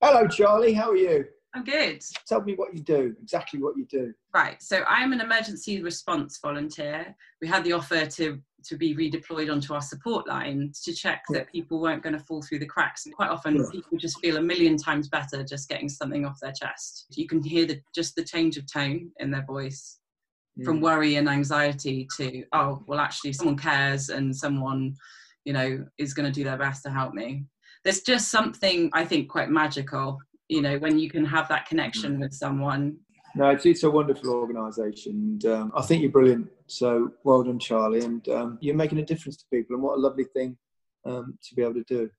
Hello, Charlie. How are you? I'm good. Tell me what you do, exactly what you do. Right. So I'm an emergency response volunteer. We had the offer to to be redeployed onto our support line to check that people weren't going to fall through the cracks. And quite often Yeah. people just feel a million times better just getting something off their chest. You can hear the just the change of tone in their voice from Mm. worry and anxiety to oh well actually someone cares and someone you know is going to do their best to help me there's just something i think quite magical you know when you can have that connection with someone No, it's, it's a wonderful organisation. And, um, I think you're brilliant. So well done, Charlie. And um, you're making a difference to people. And what a lovely thing um, to be able to do.